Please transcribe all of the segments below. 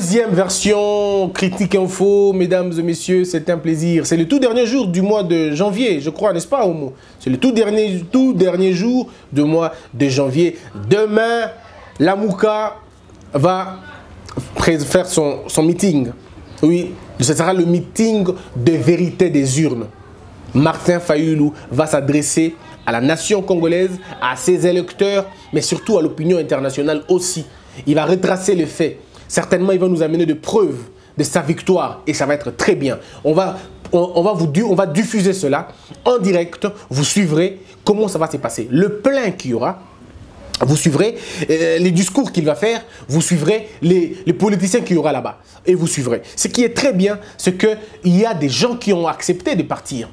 Deuxième version, critique info, mesdames et messieurs, c'est un plaisir. C'est le tout dernier jour du mois de janvier, je crois, n'est-ce pas, Homo C'est le tout dernier, tout dernier jour du mois de janvier. Demain, la Mouka va faire son, son meeting. Oui, ce sera le meeting de vérité des urnes. Martin Fayoulou va s'adresser à la nation congolaise, à ses électeurs, mais surtout à l'opinion internationale aussi. Il va retracer les faits certainement il va nous amener de preuves de sa victoire et ça va être très bien. On va, on, on va diffuser cela en direct, vous suivrez comment ça va se passer. Le plein qu'il y aura, vous suivrez euh, les discours qu'il va faire, vous suivrez les, politiciens qu'il y aura là-bas et vous suivrez. Ce qui est très bien, c'est qu'il y a des gens qui ont accepté de partir.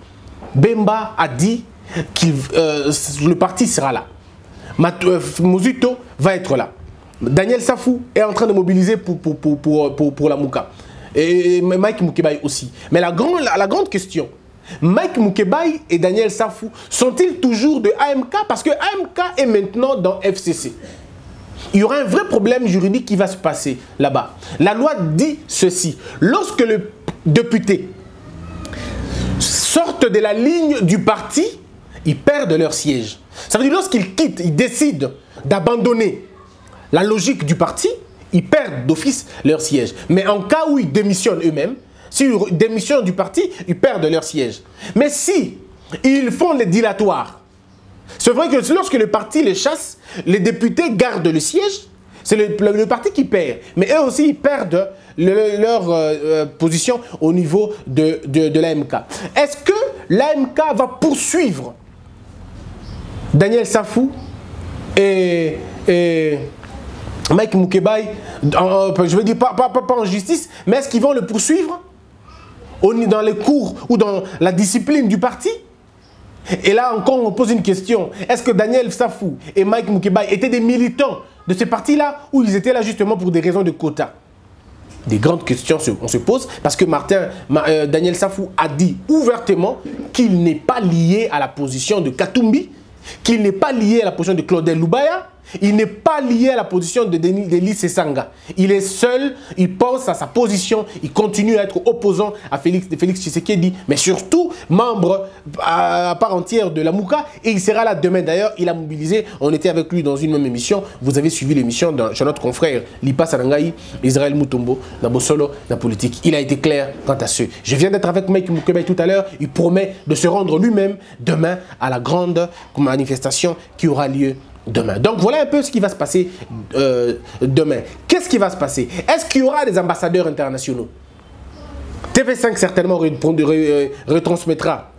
Bemba a dit que euh, le parti sera là. Euh, Mouzito va être là. Daniel Safou est en train de mobiliser pour, pour, pour, pour, pour la Mouka. Et Mike Moukebaï aussi. Mais la grande, question, Mike Moukebaï et Daniel Safou sont-ils toujours de AMK Parce que AMK est maintenant dans FCC. Il y aura un vrai problème juridique qui va se passer là-bas. La loi dit ceci. Lorsque le député sortent de la ligne du parti, ils perdent leur siège. Ça veut dire lorsqu'ils quittent, ils décident d'abandonner la logique du parti, ils perdent d'office leur siège. Mais en cas où ils démissionnent eux-mêmes, s'ils démissionnent du parti, ils perdent leur siège. Mais si ils font les dilatoires, c'est vrai que lorsque le parti les chasse, les députés gardent le siège, c'est le, parti qui perd. Mais eux aussi, ils perdent leur euh, euh, position au niveau de, de, l'AMK. Est-ce que l'AMK va poursuivre Daniel Safou et, et Mike Moukebaï, je veux dire pas, en justice, mais est-ce qu'ils vont le poursuivre dans les cours ou dans la discipline du parti? Et là encore, on pose une question. Est-ce que Daniel Safou et Mike Moukebaï étaient des militants de ce parti-là ou ils étaient là justement pour des raisons de quota? Des grandes questions on se pose parce que Martin, euh, Daniel Safou a dit ouvertement qu'il n'est pas lié à la position de Katumbi, qu'il n'est pas lié à la position de Claudel Loubaya, il n'est pas lié à la position de Denis Sanga. Il est seul, il pense à sa position, il continue à être opposant à Félix, Tshisekedi, mais surtout membre à, part entière de la Mouka. Et il sera là demain. D'ailleurs, il a mobilisé, on était avec lui dans une même émission. Vous avez suivi l'émission chez notre confrère Lipa Sarangaï, Israël Mutombo, Nabosolo, la politique. Il a été clair quant à ce. Je viens d'être avec Mike Moukebe tout à l'heure. Il promet de se rendre lui-même demain à la grande manifestation qui aura lieu demain. Donc voilà un peu ce qui va se passer euh, demain. Qu'est-ce qui va se passer? Est-ce qu'il y aura des ambassadeurs internationaux? TV5 certainement retransmettra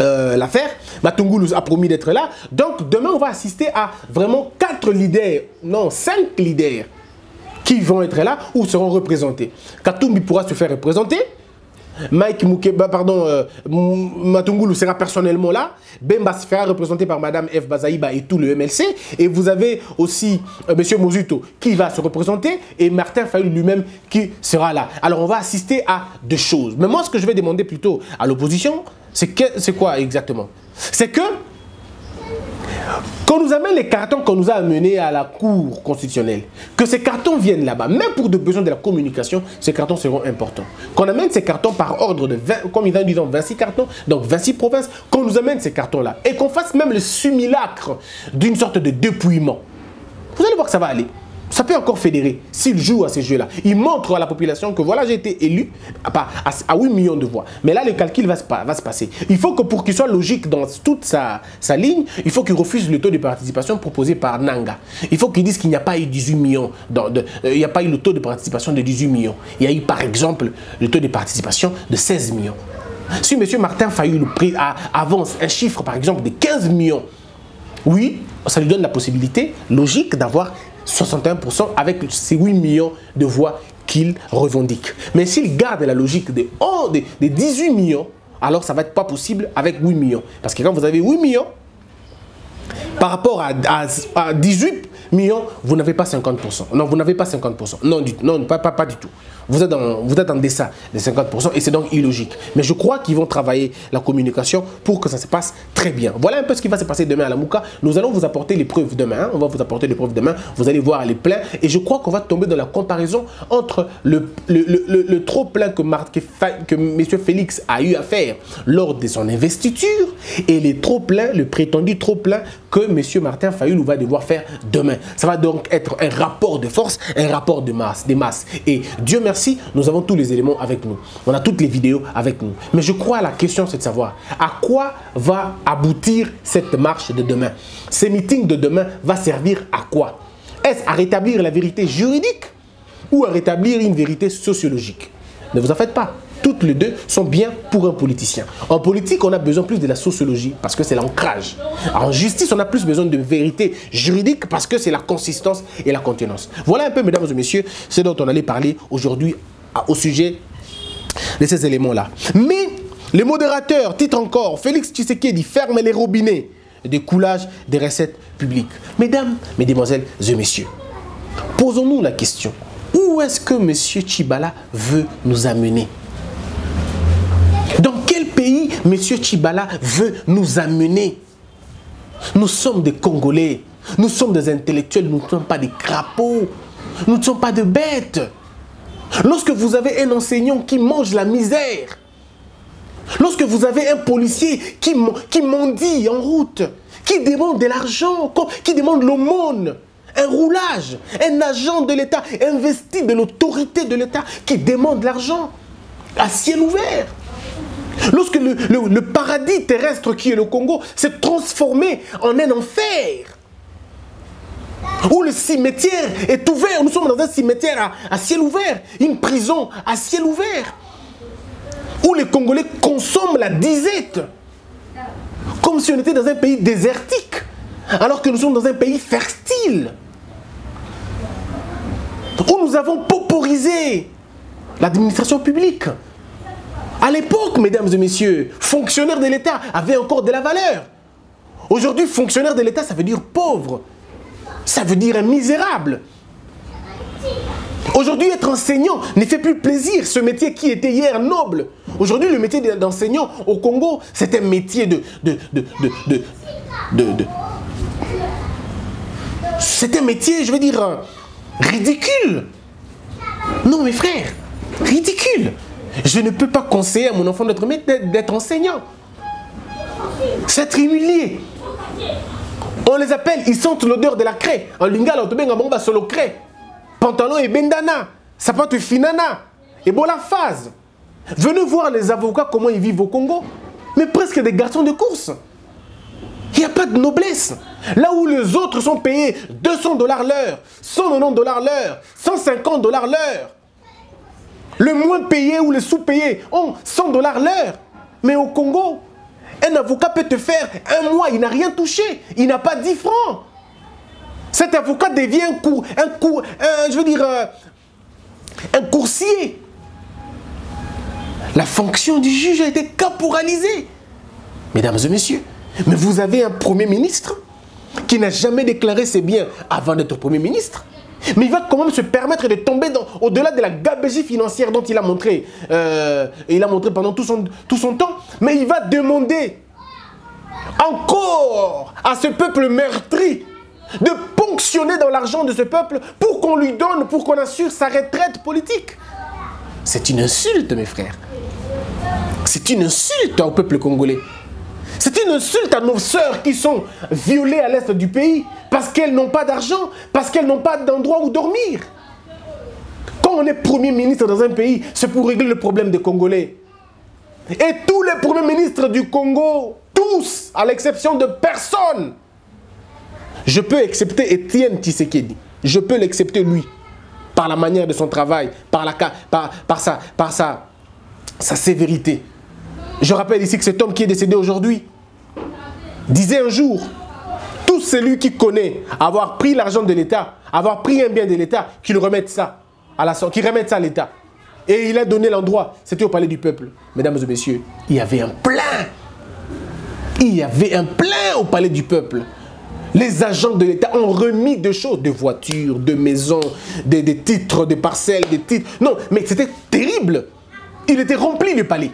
euh, l'affaire. Matungulu a promis d'être là. Donc demain, on va assister à vraiment quatre leaders, non, cinq leaders qui vont être là ou seront représentés. Katumbi pourra se faire représenter. Mike Moukeba, pardon, euh, Matungulu sera personnellement là. Bemba sera représenté par Madame F. Bazaïba et tout le MLC. Et vous avez aussi. Euh, Monsieur Mozuto qui va se représenter et Martin Fayou lui-même qui sera là. Alors on va assister à deux choses. Mais moi, ce que je vais demander plutôt à l'opposition, c'est quoi exactement? C'est que qu'on nous amène les cartons qu'on nous a amenés à la Cour constitutionnelle, que ces cartons viennent là-bas, même pour des besoins de la communication, ces cartons seront importants. Qu'on amène ces cartons par ordre de 20, comme ils disent 26 cartons, donc 26 provinces, qu'on nous amène ces cartons-là et qu'on fasse même le simulacre d'une sorte de dépouillement. Vous allez voir que ça va aller ça peut encore fédérer s'il joue à ces jeux-là. Il montre à la population que voilà, j'ai été élu à, à, 8 millions de voix. Mais là, le calcul va se, va se passer. Il faut que pour qu'il soit logique dans toute sa, sa ligne, il faut qu'il refuse le taux de participation proposé par Nanga. Il faut qu'il dise qu'il n'y a pas eu 18 millions. Euh, il n'y a pas eu le taux de participation de 18 millions. Il y a eu par exemple le taux de participation de 16 millions. Si M. Martin Fayou avance un chiffre par exemple de 15 millions, oui, ça lui donne la possibilité logique d'avoir 61% avec ces 8 millions de voix qu'il revendique. Mais s'il garde la logique de, oh, de, 18 millions, alors ça va être pas possible avec 8 millions. Parce que quand vous avez 8 millions, par rapport à, 18 millions, vous n'avez pas 50%. Non, vous n'avez pas 50%. Non, du, non pas, pas, pas du tout. Vous êtes, en, vous êtes des 50% et c'est donc illogique. Mais je crois qu'ils vont travailler la communication pour que ça se passe très bien. Voilà un peu ce qui va se passer demain à la Mouka. Nous allons vous apporter les preuves demain. Hein. On va vous apporter les preuves demain. Vous allez voir les pleins. Et je crois qu'on va tomber dans la comparaison entre le, le, le, trop plein que, que, que M. Félix a eu à faire lors de son investiture et les trop pleins, le prétendu trop plein que M. Martin Fayoulou va devoir faire demain. Ça va donc être un rapport de force, un rapport de masse, des masses. Et Dieu merci nous avons tous les éléments avec nous. On a toutes les vidéos avec nous. Mais je crois la question, c'est de savoir à quoi va aboutir cette marche de demain? Ces meetings de demain va servir à quoi? Est-ce à rétablir la vérité juridique ou à rétablir une vérité sociologique? Ne vous en faites pas toutes les deux sont bien pour un politicien. En politique, on a besoin plus de la sociologie parce que c'est l'ancrage. En justice, on a plus besoin de vérité juridique parce que c'est la consistance et la contenance. Voilà un peu, mesdames et messieurs, ce dont on allait parler aujourd'hui au sujet de ces éléments-là. Mais les modérateurs titre encore, Félix Tshisekedi ferme les robinets de coulage des recettes publiques. Mesdames, mesdemoiselles et messieurs, posons-nous la question. Où est-ce que M. Chibala veut nous amener? Pays M. Chibala veut nous amener. Nous sommes des Congolais. Nous sommes des intellectuels. Nous ne sommes pas des crapauds. Nous ne sommes pas de bêtes. Lorsque vous avez un enseignant qui mange la misère, lorsque vous avez un policier qui, qui mendie en route, qui demande de l'argent, qui demande l'aumône, un roulage, un agent de l'État investi de l'autorité de l'État qui demande l'argent à ciel ouvert. Lorsque le, paradis terrestre qui est le Congo s'est transformé en un enfer, où le cimetière est ouvert, nous sommes dans un cimetière à, ciel ouvert, une prison à ciel ouvert, où les Congolais consomment la disette, comme si on était dans un pays désertique, alors que nous sommes dans un pays fertile, où nous avons pauporisé l'administration publique. À l'époque, mesdames et messieurs, fonctionnaire de l'État avait encore de la valeur. Aujourd'hui, fonctionnaire de l'État, ça veut dire pauvre. Ça veut dire misérable. Aujourd'hui, être enseignant ne fait plus plaisir. Ce métier qui était hier noble. Aujourd'hui, le métier d'enseignant au Congo, c'est un métier de, de, de c'est un métier, je veux dire, euh, ridicule. Non, mes frères, ridicule. Je ne peux pas conseiller à mon enfant d'être enseignant. C'est humilié. On les appelle, ils sentent l'odeur de la craie. En lingala, on bomba solo craie. Pantalon et bendana. Sapato et finana. Et bon la phase. Venez voir les avocats comment ils vivent au Congo. Mais presque des garçons de course. Il n'y a pas de noblesse. Là où les autres sont payés 200 dollars l'heure, 190 dollars l'heure, 150 dollars l'heure. Le moins payé ou le sous-payé ont 100 dollars l'heure. Mais au Congo, un avocat peut te faire un mois, il n'a rien touché. Il n'a pas 10 francs. Cet avocat devient un, cours, un, cours, je veux dire, euh, un coursier. La fonction du juge a été caporalisée. Mesdames et messieurs, mais vous avez un Premier ministre qui n'a jamais déclaré ses biens avant d'être Premier ministre. Mais il va quand même se permettre de tomber au-delà de la gabegie financière dont il a montré, euh, il a montré pendant tout son, tout son temps. Mais il va demander encore à ce peuple meurtri de ponctionner dans l'argent de ce peuple pour qu'on lui donne, pour qu'on assure sa retraite politique. C'est une insulte, mes frères. C'est une insulte au peuple congolais. C'est une insulte à nos sœurs qui sont violées à l'est du pays parce qu'elles n'ont pas d'argent, parce qu'elles n'ont pas d'endroit où dormir. Quand on est Premier ministre dans un pays, c'est pour régler le problème des Congolais. Et tous les premiers ministres du Congo, tous, à l'exception de personne, je peux accepter Étienne Tshisekedi. Je peux l'accepter lui, par la manière de son travail, par, la, par, par, sa, par sa, sa sévérité. Je rappelle ici que cet homme qui est décédé aujourd'hui, disait un jour, tout celui qui connaît avoir pris l'argent de l'État, avoir pris un bien de l'État, qu'il remette ça à la qu'il remette ça à l'État. Et il a donné l'endroit, c'était au palais du peuple. Mesdames et messieurs, il y avait un plein. Il y avait un plein au palais du peuple. Les agents de l'État ont remis des choses, des voitures, des maisons, des, des titres, des parcelles, des titres. Non, mais c'était terrible. Il était rempli le palais.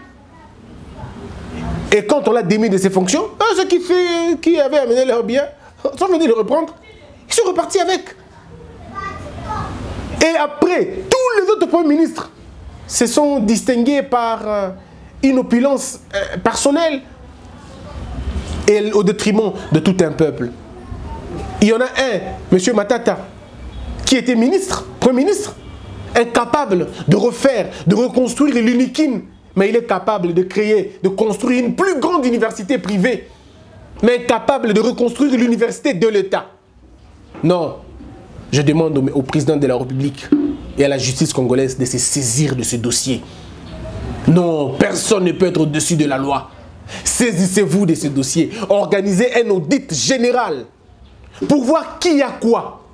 Et quand on l'a démis de ses fonctions, hein, ceux qui, avaient amené leurs biens, sans venir le reprendre, ils sont repartis avec. Et après, tous les autres premiers ministres se sont distingués par euh, une opulence euh, personnelle et au détriment de tout un peuple. Il y en a un, M. Matata, qui était ministre, premier ministre, incapable de refaire, de reconstruire l'uniquine, mais il est capable de créer, de construire une plus grande université privée, mais incapable de reconstruire l'université de l'État. Non, je demande au, président de la République et à la justice congolaise de se saisir de ce dossier. Non, personne ne peut être au-dessus de la loi. Saisissez-vous de ce dossier. Organisez un audit général pour voir qui a quoi.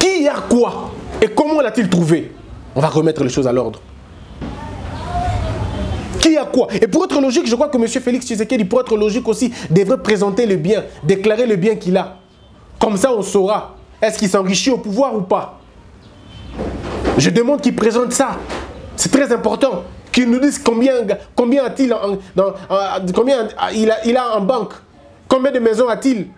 Qui a quoi Et comment l'a-t-il trouvé? On va remettre les choses à l'ordre. Qui a quoi? Et pour être logique, je crois que M. Félix Tshisekedi, pour être logique aussi, devrait présenter le bien, déclarer le bien qu'il a. Comme ça, on saura, est-ce qu'il s'enrichit au pouvoir ou pas? Je demande qu'il présente ça. C'est très important. Qu'il nous dise combien, il a, il a en banque? Combien de maisons a-t-il?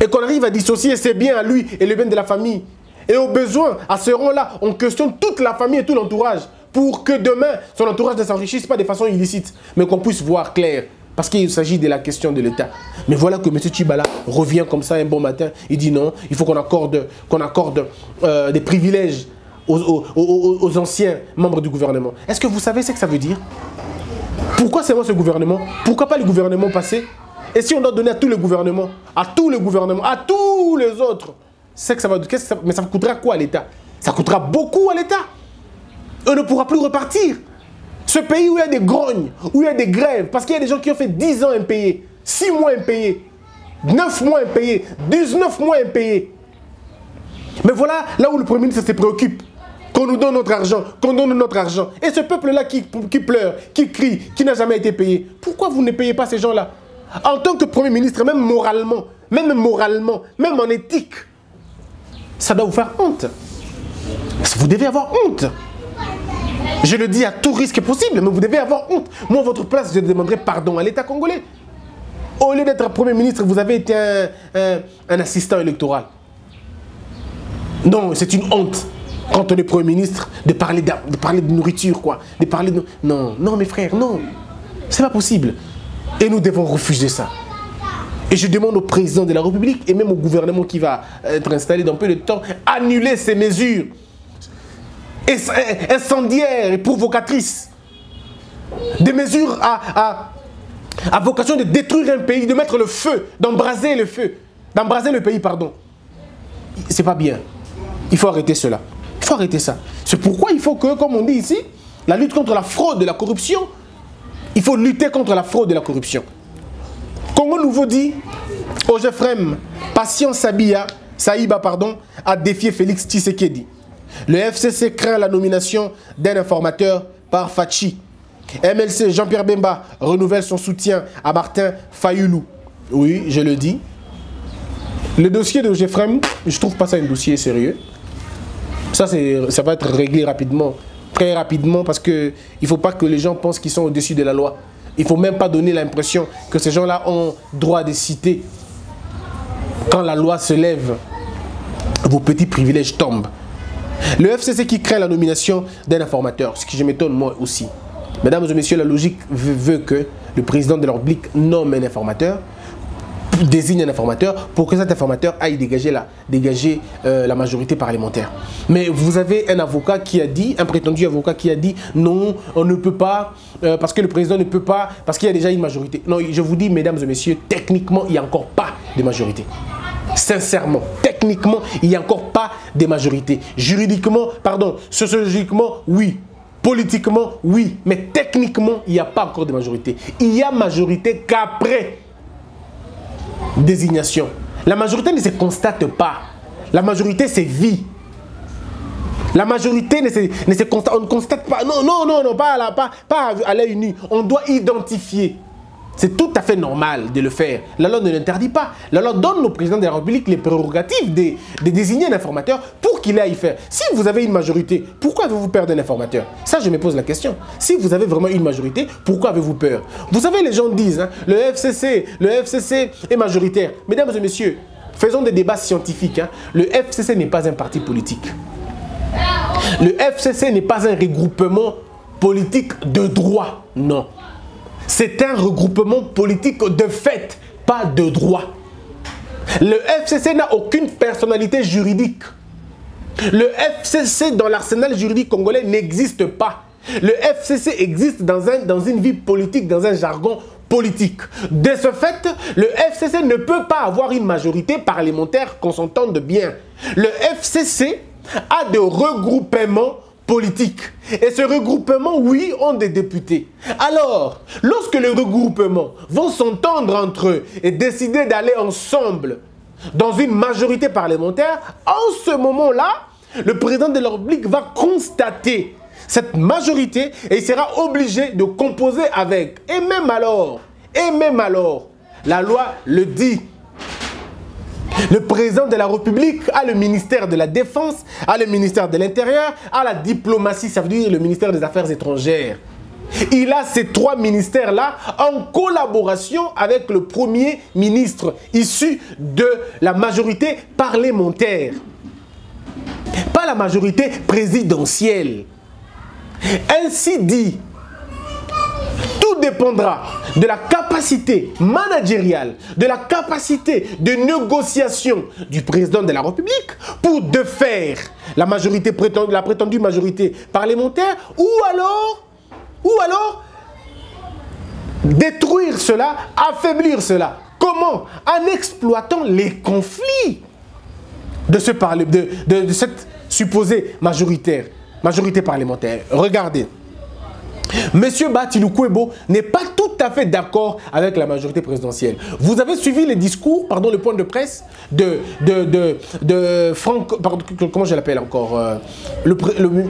Et qu'on arrive à dissocier ses biens à lui et le bien de la famille. Et au besoin, à ce rang-là, on questionne toute la famille et tout l'entourage pour que demain, son entourage ne s'enrichisse pas de façon illicite, mais qu'on puisse voir clair. Parce qu'il s'agit de la question de l'État. Mais voilà que M. Chibala revient comme ça un bon matin. Il dit non, il faut qu'on accorde, accorde euh, des privilèges aux, aux, anciens membres du gouvernement. Est-ce que vous savez ce que ça veut dire? Pourquoi c'est moi ce gouvernement? Pourquoi pas le gouvernement passé? Et si on doit donner à tous les gouvernements, à tous les gouvernements, à tous les autres, c'est que ça va, mais ça coûtera quoi à l'État? Ça coûtera beaucoup à l'État on ne pourra plus repartir. Ce pays où il y a des grognes, où il y a des grèves, parce qu'il y a des gens qui ont fait 10 ans impayés, 6 mois impayés, 9 mois impayés, 19 mois impayés. Mais voilà là où le Premier ministre se préoccupe. Qu'on nous donne notre argent, qu'on donne notre argent. Et ce peuple-là qui pleure, qui crie, qui n'a jamais été payé, pourquoi vous ne payez pas ces gens-là? En tant que Premier ministre, même moralement, même moralement, même en éthique, ça doit vous faire honte. Vous devez avoir honte. Je le dis à tout risque possible, mais vous devez avoir honte. Moi, à votre place, je demanderai pardon à l'État congolais. Au lieu d'être Premier ministre, vous avez été un, assistant électoral. Non, c'est une honte quand on est Premier ministre de parler de, parler de nourriture, quoi. De parler de... Non, non, mes frères, non. C'est pas possible. Et nous devons refuser ça. Et je demande au président de la République et même au gouvernement qui va être installé dans peu de temps, annuler ces mesures incendiaires et provocatrices. Des mesures à, à, vocation de détruire un pays, de mettre le feu, d'embraser le feu, d'embraser le pays, pardon. C'est pas bien. Il faut arrêter cela. Il faut arrêter ça. C'est pourquoi il faut que, comme on dit ici, la lutte contre la fraude et la corruption, il faut lutter contre la fraude et la corruption. Congo Nouveau dit, Ojefrem, Patience Sabia, Saïba, pardon, a défié Félix Tshisekedi. Le FCC craint la nomination d'un informateur par Fachi. MLC Jean-Pierre Bemba renouvelle son soutien à Martin Fayoulou. Oui, je le dis. Le dossier de Jeffrem, je trouve pas ça un dossier sérieux. Ça, ça va être réglé rapidement, très rapidement, parce qu'il ne faut pas que les gens pensent qu'ils sont au-dessus de la loi. Il ne faut même pas donner l'impression que ces gens-là ont droit de citer. Quand la loi se lève, vos petits privilèges tombent. Le FCC qui crée la nomination d'un informateur, ce qui je m'étonne moi aussi. Mesdames et messieurs, la logique veut que le président de leur nomme un informateur, désigne un informateur pour que cet informateur aille dégager la, dégager, euh, la majorité parlementaire. Mais vous avez un avocat qui a dit, un prétendu avocat qui a dit non, on ne peut pas, euh, parce que le président ne peut pas, parce qu'il y a déjà une majorité. Non, je vous dis, mesdames et messieurs, techniquement, il n'y a encore pas de majorité. Sincèrement, techniquement, il n'y a encore pas de majorité. Juridiquement, pardon, sociologiquement, oui. Politiquement, oui. Mais techniquement, il n'y a pas encore de majorité. Il y a majorité qu'après désignation. La majorité ne se constate pas. La majorité, c'est vie. La majorité ne se, constate, on ne constate pas. Non, non, non, non, pas à, pas, pas à l'œil nu. On doit identifier. C'est tout à fait normal de le faire. La loi ne l'interdit pas. La loi donne au président de la République les prérogatives de, de désigner un informateur pour qu'il aille faire. Si vous avez une majorité, pourquoi avez-vous peur d'un informateur? Ça, je me pose la question. Si vous avez vraiment une majorité, pourquoi avez-vous peur? Vous savez, les gens disent, hein, le FCC, le FCC est majoritaire. Mesdames et messieurs, faisons des débats scientifiques. Hein. Le FCC n'est pas un parti politique. Le FCC n'est pas un regroupement politique de droit, non. C'est un regroupement politique de fait, pas de droit. Le FCC n'a aucune personnalité juridique. Le FCC dans l'arsenal juridique congolais n'existe pas. Le FCC existe dans, un, une vie politique, dans un jargon politique. De ce fait, le FCC ne peut pas avoir une majorité parlementaire qu'on s'entende bien. Le FCC a de regroupements Et ce regroupement, oui, ont des députés. Alors, lorsque les regroupements vont s'entendre entre eux et décider d'aller ensemble dans une majorité parlementaire, en ce moment-là, le président de la République va constater cette majorité et il sera obligé de composer avec. Et même alors, et même alors, la loi le dit, le président de la République a le ministère de la Défense, a le ministère de l'Intérieur, a la diplomatie, ça veut dire le ministère des Affaires étrangères. Il a ces trois ministères-là en collaboration avec le premier ministre issu de la majorité parlementaire. Pas la majorité présidentielle. Ainsi dit, dépendra de la capacité managériale, de la capacité de négociation du président de la République pour de faire la, majorité prétendue, la prétendue majorité parlementaire ou alors, ou alors détruire cela, affaiblir cela. Comment? En exploitant les conflits de cette supposée majoritaire, majorité parlementaire. Regardez. Monsieur Batilou n'est pas tout à fait d'accord avec la majorité présidentielle. Vous avez suivi les discours, pardon, le point de presse de, de, de, de Franck, comment je l'appelle encore, euh, le,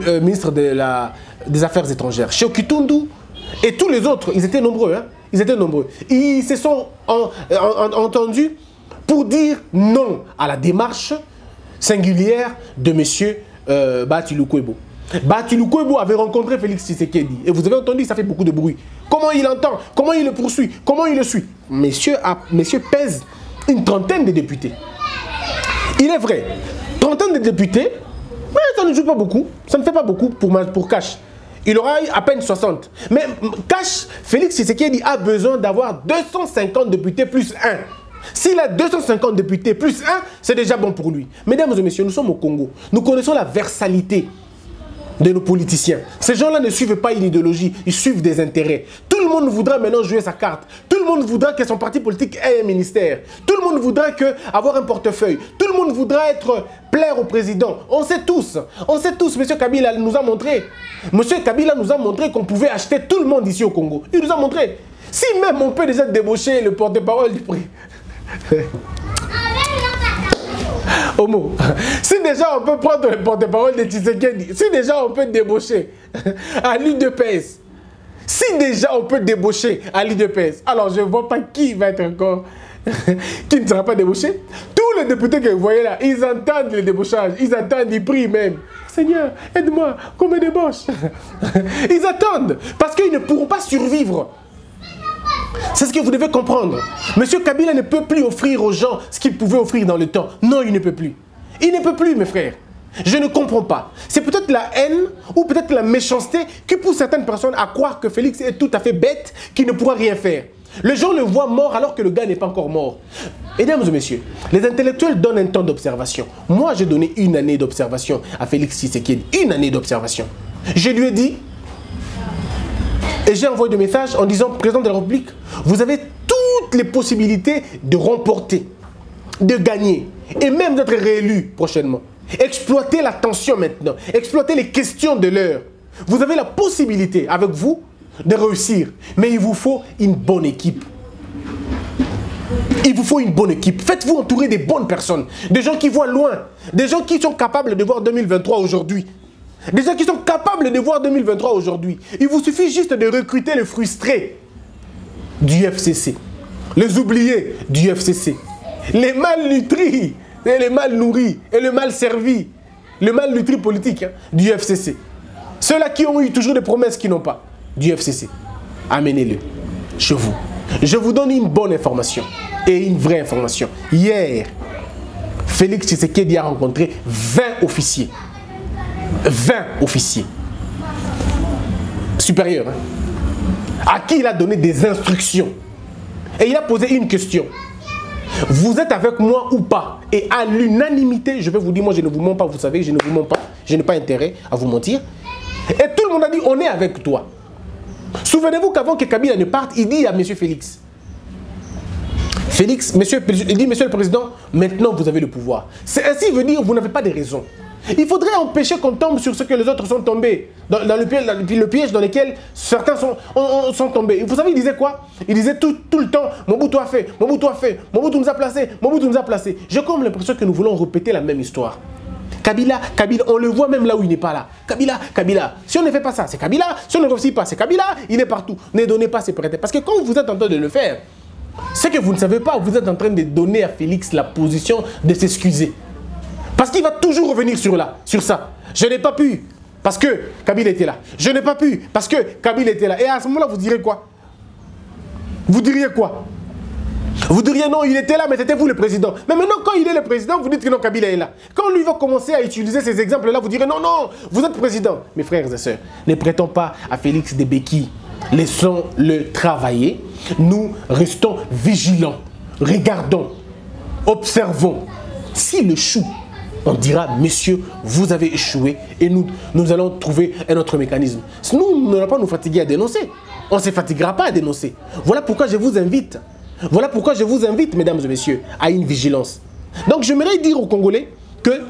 euh, ministre des Affaires étrangères, Shokitundu, et tous les autres, ils étaient nombreux, hein, ils étaient nombreux. Ils se sont entendus pour dire non à la démarche singulière de monsieur euh, Batilou Batiloukwebo avait rencontré Félix Tshisekedi. Et vous avez entendu, ça fait beaucoup de bruit. Comment il entend? Comment il le poursuit? Comment il le suit? Messieurs, messieurs pèse une trentaine de députés. Il est vrai, trentaine de députés, ça ne joue pas beaucoup. Ça ne fait pas beaucoup pour, pour Cash. Il aura à peine 60. Mais Cash, Félix Tshisekedi a besoin d'avoir 250 députés plus 1. S'il a 250 députés plus 1, c'est déjà bon pour lui. Mesdames et messieurs, nous sommes au Congo. Nous connaissons la versalité de nos politiciens. Ces gens-là ne suivent pas une idéologie, ils suivent des intérêts. Tout le monde voudra maintenant jouer sa carte. Tout le monde voudra que son parti politique ait un ministère. Tout le monde voudra que, avoir un portefeuille. Tout le monde voudra être plaire au président. On sait tous, on sait tous, M. Kabila nous a montré. M. Kabila nous a montré qu'on pouvait acheter tout le monde ici au Congo. Il nous a montré. Si même on peut déjà débaucher le porte-parole du prix. Homo. Si déjà on peut prendre le porte-parole de Tshisekedi, si déjà on peut débaucher à l'UDPS, si déjà on peut débaucher à l'UDPS, alors je ne vois pas qui va être encore, qui ne sera pas débauché. Tous les députés que vous voyez là, ils entendent le débauchage, ils entendent, ils prient même. Seigneur, aide-moi, qu'on me débauche. Ils attendent, parce qu'ils ne pourront pas survivre. C'est ce que vous devez comprendre. Monsieur Kabila ne peut plus offrir aux gens ce qu'il pouvait offrir dans le temps. Non, il ne peut plus. Il ne peut plus, mes frères. Je ne comprends pas. C'est peut-être la haine ou peut-être la méchanceté qui pousse certaines personnes à croire que Félix est tout à fait bête, qu'il ne pourra rien faire. Les gens le voient mort alors que le gars n'est pas encore mort. Mesdames et messieurs, les intellectuels donnent un temps d'observation. Moi, j'ai donné une année d'observation à Félix Tshisekedi. Une année d'observation. Je lui ai dit, et j'ai envoyé des messages en disant, président de la République, vous avez toutes les possibilités de remporter, de gagner et même d'être réélu prochainement. Exploitez la tension maintenant, exploitez les questions de l'heure. Vous avez la possibilité avec vous de réussir, mais il vous faut une bonne équipe. Il vous faut une bonne équipe. Faites-vous entourer des bonnes personnes, des gens qui voient loin, des gens qui sont capables de voir 2023 aujourd'hui. Des gens qui sont capables de voir 2023 aujourd'hui. Il vous suffit juste de recruter les frustrés. du FCC, les oubliés du FCC, les mal nutris et les mal nourris et le mal servi, le mal nutri politique hein, du FCC. Ceux-là qui ont eu toujours des promesses qui n'ont pas du FCC, amenez-le chez vous. Je vous donne une bonne information et une vraie information. Hier, Félix Tshisekedi a rencontré 20 officiers. 20 officiers supérieurs. Hein, à qui il a donné des instructions. Et il a posé une question. Vous êtes avec moi ou pas? Et à l'unanimité, je vais vous dire, moi je ne vous mens pas, vous savez, je ne vous mens pas. Je n'ai pas intérêt à vous mentir. Et tout le monde a dit, on est avec toi. Souvenez-vous qu'avant que Kabila ne parte, il dit à M. Félix, Félix, monsieur, il dit, monsieur le président, maintenant vous avez le pouvoir. C'est ainsi veut dire, vous n'avez pas de raison. Il faudrait empêcher qu'on tombe sur ce que les autres sont tombés, dans, le, piège, dans lequel certains sont, tombés. Vous savez, il disait quoi? Il disait tout, le temps, Mobutu a fait, Mobutu a fait, Mobutu nous a placés, Mobutu nous a placés. J'ai comme l'impression que nous voulons répéter la même histoire. Kabila, Kabila, on le voit même là où il n'est pas là. Kabila, Kabila. Si on ne fait pas ça, c'est Kabila. Si on ne réussit pas, c'est Kabila. Il est partout. Ne donnez pas ses prétextes. Parce que quand vous êtes en train de le faire, c'est que vous ne savez pas, vous êtes en train de donner à Félix la position de s'excuser. Parce qu'il va toujours revenir sur, là, sur ça. Je n'ai pas pu parce que Kabila était là. Je n'ai pas pu parce que Kabila était là. Et à ce moment-là, vous direz quoi? Vous diriez quoi? Vous diriez non, il était là, mais c'était vous le président. Mais maintenant, quand il est le président, vous dites que non, Kabila est là. Quand lui va commencer à utiliser ces exemples-là, vous direz non, non, vous êtes président. Mes frères et sœurs, ne prêtons pas à Félix des béquilles. Laissons-le travailler. Nous restons vigilants. Regardons. Observons. S'il échoue, on dira, monsieur, vous avez échoué et nous, nous allons trouver un autre mécanisme. Nous, n'allons pas nous fatiguer à dénoncer. On ne se fatiguera pas à dénoncer. Voilà pourquoi je vous invite voilà pourquoi je vous invite, mesdames et messieurs, à une vigilance. Donc j'aimerais dire aux Congolais que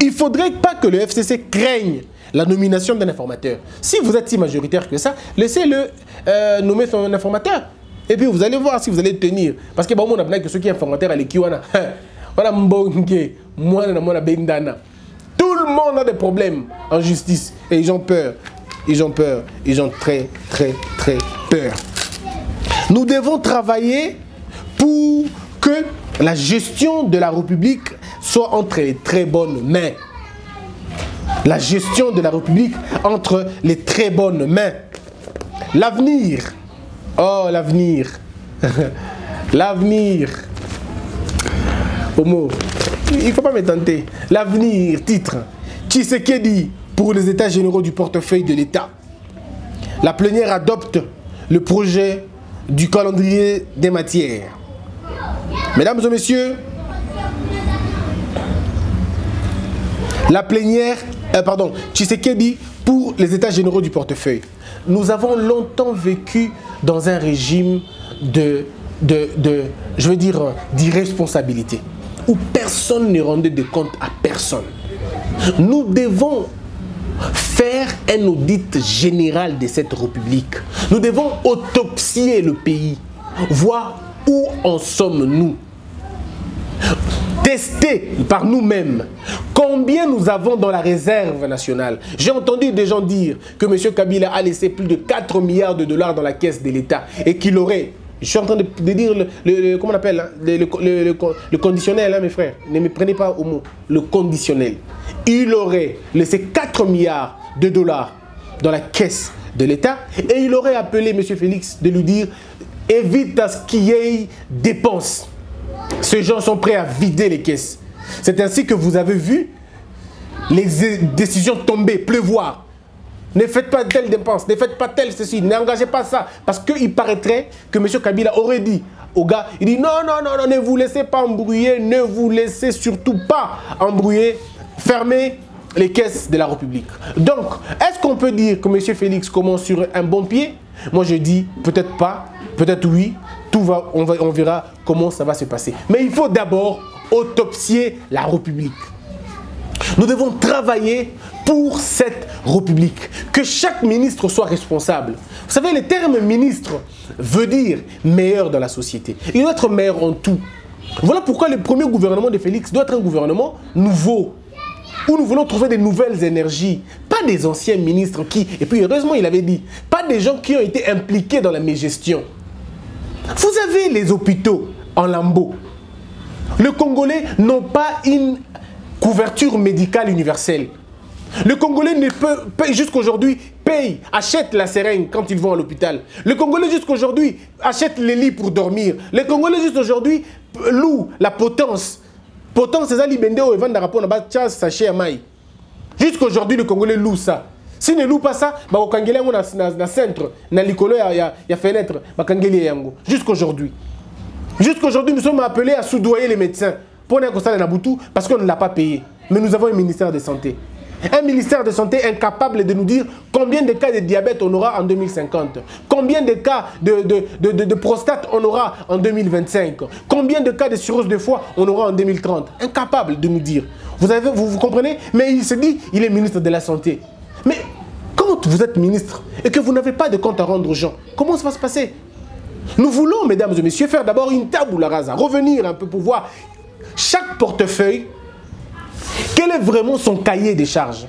il faudrait pas que le FCC craigne la nomination d'un informateur. Si vous êtes si majoritaire que ça, laissez-le euh, nommer son informateur. Et puis vous allez voir si vous allez tenir. Parce que bon, on a que ceux qui sont informateurs, les kiwana. Tout le monde a des problèmes en justice. Et ils ont peur. Ils ont peur. Ils ont très, très, très peur. Nous devons travailler pour que la gestion de la République soit entre les très bonnes mains. La gestion de la République entre les très bonnes mains. L'avenir. Oh, l'avenir. l'avenir. Il ne faut pas me tenter. L'avenir, titre. dit pour les États généraux du portefeuille de l'État. La plénière adopte le projet du calendrier des matières. Mesdames et messieurs, la plénière, euh, pardon, Tshisekedi pour les états généraux du portefeuille. Nous avons longtemps vécu dans un régime de, de, de je veux dire, d'irresponsabilité, où personne ne rendait de compte à personne. Nous devons faire un audit général de cette République. Nous devons autopsier le pays, voir où en sommes-nous. Tester par nous-mêmes combien nous avons dans la réserve nationale. J'ai entendu des gens dire que M. Kabila a laissé plus de 4 milliards de dollars dans la caisse de l'État et qu'il aurait je suis en train de, dire le, comment conditionnel, mes frères. Ne me prenez pas au mot. Le conditionnel. Il aurait laissé 4 milliards de dollars dans la caisse de l'État et il aurait appelé M. Félix de lui dire évite à ce qu'il y ait dépenses. Ces gens sont prêts à vider les caisses. C'est ainsi que vous avez vu les décisions tomber, pleuvoir. Ne faites pas telle dépense, ne faites pas telle ceci, n'engagez pas ça. Parce qu'il paraîtrait que M. Kabila aurait dit au gars, il dit non, non, non, non, ne vous laissez pas embrouiller, ne vous laissez surtout pas embrouiller, fermez les caisses de la République. Donc, est-ce qu'on peut dire que M. Félix commence sur un bon pied? Moi, je dis peut-être pas, peut-être oui, tout va on, va, on verra comment ça va se passer. Mais il faut d'abord autopsier la République. Nous devons travailler pour cette République. Que chaque ministre soit responsable. Vous savez, le terme ministre veut dire meilleur dans la société. Il doit être meilleur en tout. Voilà pourquoi le premier gouvernement de Félix doit être un gouvernement nouveau, où nous voulons trouver des nouvelles énergies. Pas des anciens ministres qui, et puis heureusement il avait dit, pas des gens qui ont été impliqués dans la mégestion. Vous avez les hôpitaux en lambeaux. Les Congolais n'ont pas une couverture médicale universelle. Le Congolais ne peut, jusqu'aujourd'hui, paye, achète la seringue quand ils vont à l'hôpital. Le Congolais jusqu'aujourd'hui achète les lits pour dormir. Le Congolais jusqu'aujourd'hui loue la potence. Potence, c'est ça, libendo, et à sachet à maï. Jusqu'aujourd'hui, le Congolais loue ça. S'il ne loue pas ça, bah, au Kangélé, on a un centre, na licolo, il y a fenêtre, bah, Kangélé yango. Jusqu'aujourd'hui. Jusqu'aujourd'hui, nous sommes appelés à soudoyer les médecins constat de Nabutu parce qu'on ne l'a pas payé. Mais nous avons un ministère de santé. Un ministère de santé incapable de nous dire combien de cas de diabète on aura en 2050, combien de cas de, de, de, de prostate on aura en 2025, combien de cas de cirrhose de foie on aura en 2030. Incapable de nous dire. Vous, avez, vous, vous comprenez? Mais il se dit, il est ministre de la Santé. Mais quand vous êtes ministre et que vous n'avez pas de compte à rendre aux gens, comment ça va se passer? Nous voulons, mesdames et messieurs, faire d'abord une tabula rasa, revenir un peu pour voir chaque portefeuille, quel est vraiment son cahier des charges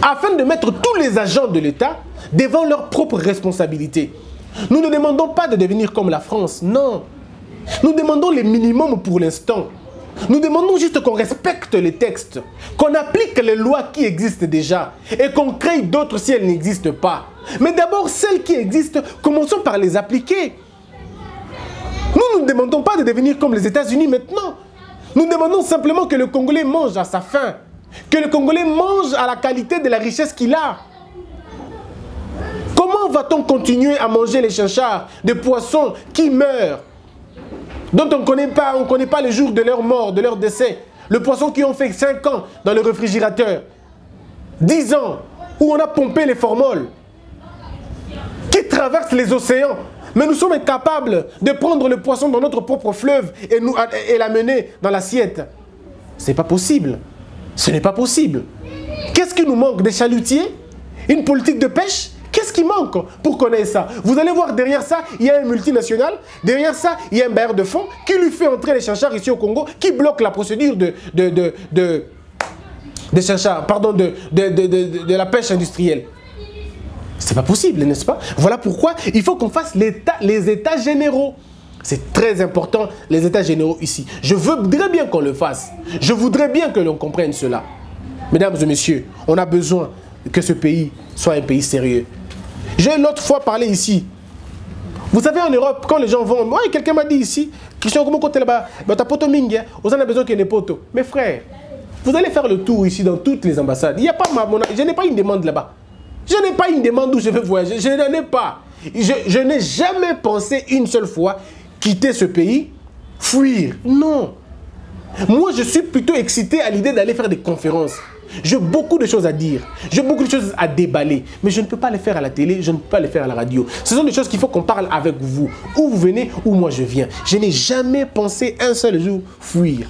afin de mettre tous les agents de l'État devant leurs propres responsabilités. Nous ne demandons pas de devenir comme la France, non. Nous demandons les minimums pour l'instant. Nous demandons juste qu'on respecte les textes, qu'on applique les lois qui existent déjà et qu'on crée d'autres si elles n'existent pas. Mais d'abord, celles qui existent, commençons par les appliquer. Nous ne demandons pas de devenir comme les États-Unis maintenant. Nous demandons simplement que le Congolais mange à sa faim, que le Congolais mange à la qualité de la richesse qu'il a. Comment va-t-on continuer à manger les chinchards, des poissons qui meurent dont on ne connaît pas, on connaît pas le jour de leur mort, de leur décès? Le poisson qui ont fait 5 ans dans le réfrigérateur. 10 ans où on a pompé les formoles. Qui traversent les océans. Mais nous sommes incapables de prendre le poisson dans notre propre fleuve et, nous, et l'amener dans l'assiette. Ce n'est pas possible. Ce n'est pas possible. Qu'est-ce qui nous manque Des chalutiers? Une politique de pêche? Qu'est-ce qui manque pour connaître ça? Vous allez voir derrière ça, il y a un multinational, derrière ça, il y a un bailleur de fonds qui lui fait entrer les chanchards ici au Congo, qui bloque la procédure de, de, de, de, de, de, de la pêche industrielle. C'est pas possible, n'est-ce pas? Voilà pourquoi il faut qu'on fasse les états généraux. C'est très important, les états généraux ici. Je voudrais bien qu'on le fasse. Je voudrais bien que l'on comprenne cela. Mesdames et messieurs, on a besoin que ce pays soit un pays sérieux. J'ai l'autre fois parlé ici. Vous savez, en Europe, quand les gens vont. Moi, quelqu'un m'a dit ici, Christian, comment côté là-bas T'as poto mingi, hein. avez besoin qu'il y ait des potos. Mes frères, vous allez faire le tour ici dans toutes les ambassades. Il a pas je n'ai pas une demande là-bas. Je n'ai pas une demande où je vais voyager. Je n'en ai pas. Je, je n'ai jamais pensé une seule fois quitter ce pays, fuir. Non. Moi, je suis plutôt excité à l'idée d'aller faire des conférences. J'ai beaucoup de choses à dire, j'ai beaucoup de choses à déballer, mais je ne peux pas les faire à la télé, je ne peux pas les faire à la radio. Ce sont des choses qu'il faut qu'on parle avec vous. Où vous venez, où moi je viens. Je n'ai jamais pensé un seul jour fuir.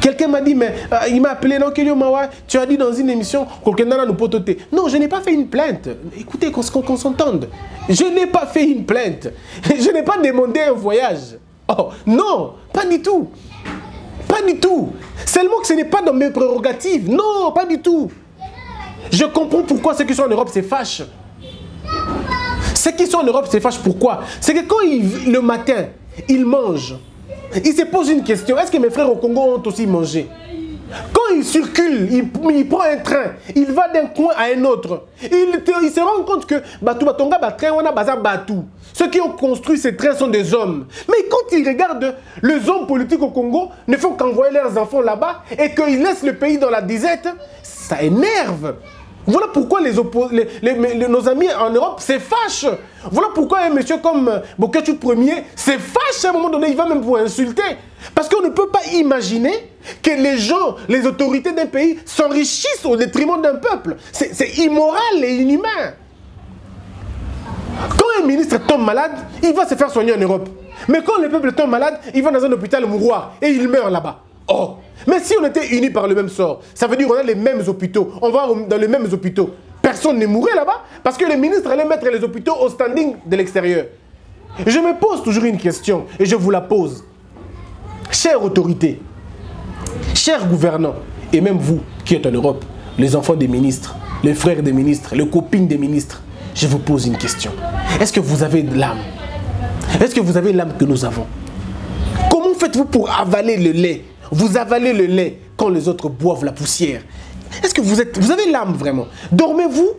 Quelqu'un m'a dit, mais euh, il m'a appelé, non, Mawa, tu as dit dans une émission qu'on nous pototer. Non, je n'ai pas fait une plainte. Écoutez, qu'on s'entende. Je n'ai pas fait une plainte. Je n'ai pas demandé un voyage. Oh, non, pas du tout. Pas du tout. Seulement que ce n'est pas dans mes prérogatives. Non, pas du tout. Je comprends pourquoi ceux qui sont en Europe se fâchent. Ceux qui sont en Europe se fâchent pourquoi? C'est que quand ils, le matin, ils mangent, ils se posent une question. Est-ce que mes frères au Congo ont aussi mangé? Quand il circule, il, prend un train, il va d'un coin à un autre. Il, il se rend compte que Batou Batonga train. Ceux qui ont construit ces trains sont des hommes. Mais quand ils regardent les hommes politiques au Congo ne font qu'envoyer leurs enfants là-bas et qu'ils laissent le pays dans la disette, ça énerve. Voilà pourquoi les, nos amis en Europe se fâchent. Voilà pourquoi un monsieur comme Boketu Premier se fâche à un moment donné, il va même vous insulter. Parce qu'on ne peut pas imaginer que les gens, les autorités d'un pays s'enrichissent au détriment d'un peuple. C'est immoral et inhumain. Quand un ministre tombe malade, il va se faire soigner en Europe. Mais quand le peuple tombe malade, il va dans un hôpital mouroir et il meurt là-bas. Oh Mais si on était unis par le même sort, ça veut dire qu'on a les mêmes hôpitaux, on va dans les mêmes hôpitaux. Personne ne mourrait là-bas parce que les ministres allaient mettre les hôpitaux au standing de l'extérieur. Je me pose toujours une question et je vous la pose. Chère autorité, chers gouvernants, et même vous qui êtes en Europe, les enfants des ministres, les frères des ministres, les copines des ministres, je vous pose une question. Est-ce que vous avez de l'âme? Est-ce que vous avez l'âme que nous avons? Comment faites-vous pour avaler le lait? Vous avalez le lait quand les autres boivent la poussière. Est-ce que vous, êtes, vous avez l'âme vraiment? Dormez-vous?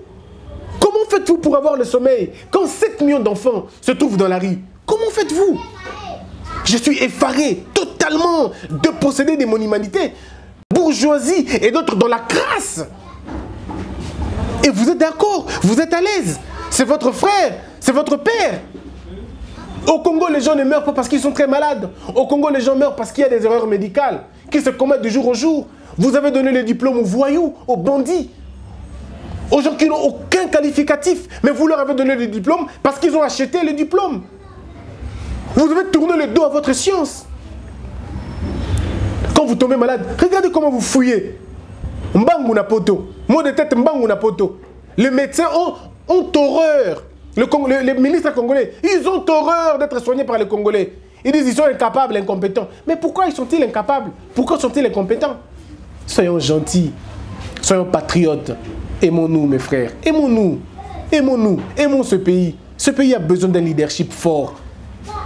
Comment faites-vous pour avoir le sommeil quand 7 millions d'enfants se trouvent dans la rue? Comment faites-vous? Je suis effaré totalement de posséder des monumanités, bourgeoisie et d'autres dans la crasse. Et vous êtes d'accord, vous êtes à l'aise? C'est votre frère, c'est votre père? Au Congo, les gens ne meurent pas parce qu'ils sont très malades. Au Congo, les gens meurent parce qu'il y a des erreurs médicales qui se commettent de jour au jour. Vous avez donné les diplômes aux voyous, aux bandits, aux gens qui n'ont aucun qualificatif, mais vous leur avez donné le diplôme parce qu'ils ont acheté le diplôme. Vous devez tourner le dos à votre science. Quand vous tombez malade, regardez comment vous fouillez. Mbangu na poto. Mot de tête mbangu na poto. Les médecins ont horreur. Le, les ministres congolais, ils ont horreur d'être soignés par les Congolais. Ils disent qu'ils sont incapables, incompétents. Mais pourquoi ils sont-ils incapables? Pourquoi sont-ils incompétents? Soyons gentils, soyons patriotes. Aimons-nous, mes frères. Aimons-nous. Aimons-nous. Aimons ce pays. Ce pays a besoin d'un leadership fort.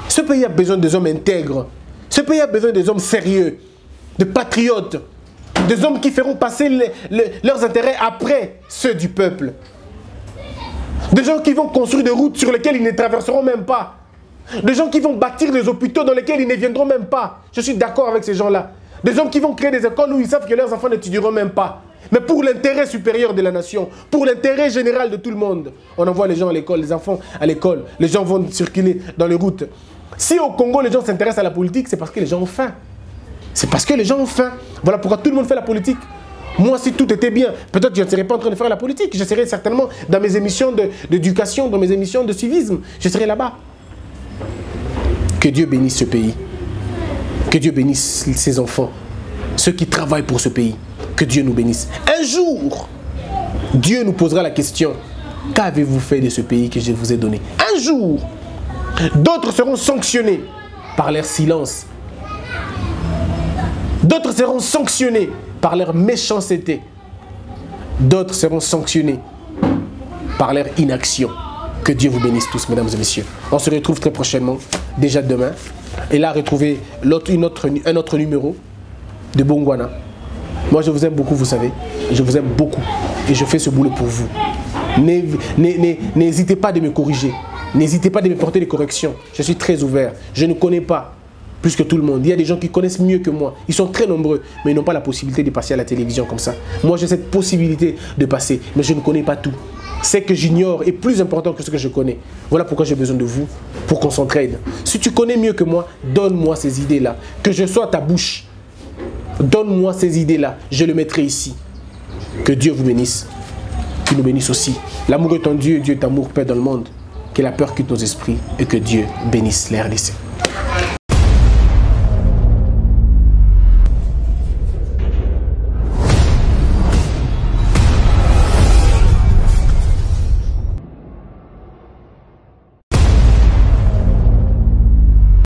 Ce pays a besoin des hommes intègres. Ce pays a besoin des hommes sérieux, de patriotes, des hommes qui feront passer leurs intérêts après ceux du peuple. Des gens qui vont construire des routes sur lesquelles ils ne traverseront même pas. Des gens qui vont bâtir des hôpitaux dans lesquels ils ne viendront même pas. Je suis d'accord avec ces gens-là. Des hommes qui vont créer des écoles où ils savent que leurs enfants n'étudieront même pas. Mais pour l'intérêt supérieur de la nation, pour l'intérêt général de tout le monde, on envoie les gens à l'école, les enfants à l'école, les gens vont circuler dans les routes. Si au Congo les gens s'intéressent à la politique, c'est parce que les gens ont faim. C'est parce que les gens ont faim. Voilà pourquoi tout le monde fait la politique. Moi, si tout était bien, peut-être je ne serais pas en train de faire la politique. Je serais certainement dans mes émissions d'éducation, dans mes émissions de civisme. Je serais là-bas. Que Dieu bénisse ce pays. Que Dieu bénisse ses enfants. Ceux qui travaillent pour ce pays. Que Dieu nous bénisse. Un jour, Dieu nous posera la question. Qu'avez-vous fait de ce pays que je vous ai donné? Un jour, d'autres seront sanctionnés par leur silence. D'autres seront sanctionnés par leur méchanceté. D'autres seront sanctionnés par leur inaction. Que Dieu vous bénisse tous, mesdames et messieurs. On se retrouve très prochainement, déjà demain. Et là, autre, un autre numéro de Bongwana. Moi, je vous aime beaucoup, vous savez. Je vous aime beaucoup. Et je fais ce boulot pour vous. N'hésitez pas de me corriger. N'hésitez pas de me porter des corrections. Je suis très ouvert. Je ne connais pas plus que tout le monde. Il y a des gens qui connaissent mieux que moi. Ils sont très nombreux, mais ils n'ont pas la possibilité de passer à la télévision comme ça. Moi, j'ai cette possibilité de passer, mais je ne connais pas tout. Ce que j'ignore est plus important que ce que je connais. Voilà pourquoi j'ai besoin de vous pour qu'on s'entraide. Si tu connais mieux que moi, donne-moi ces idées-là. Que je sois ta bouche. Donne-moi ces idées-là. Je le mettrai ici. Que Dieu vous bénisse. Qu'il nous bénisse aussi. L'amour est en Dieu, Dieu est amour, paix dans le monde. Que la peur quitte nos esprits et que Dieu bénisse l'air RDC.